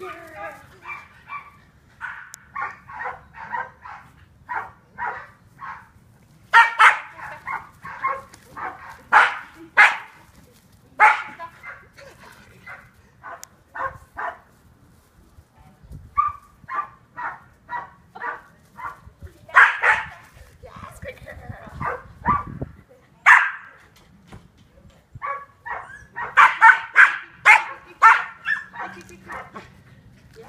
Yeah. Yeah,